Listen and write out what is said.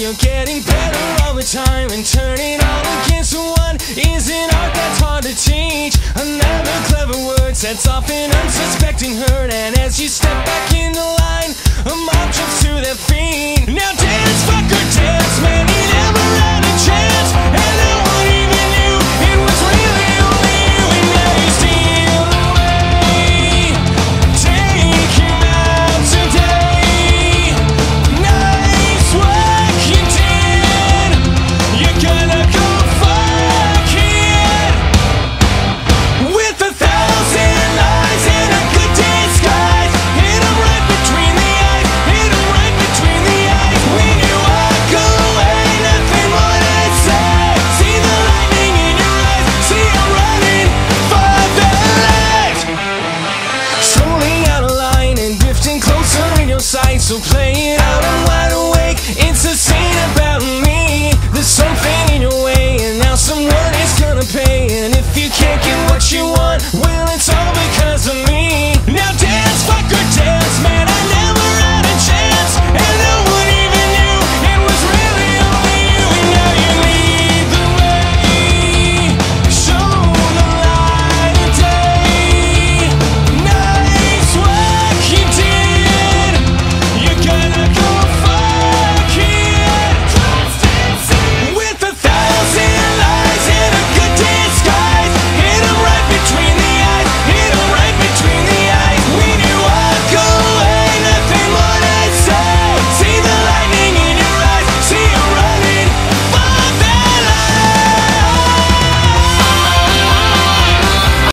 you're getting better all the time And turning all against one is an art that's hard to teach. Another clever word sets off an unsuspecting hurt And as you step back in the line So playing out, I'm wide awake. It's a scene about me. There's something in your way And now someone is gonna pay. And if you can't get what you want Well, it's all because of me.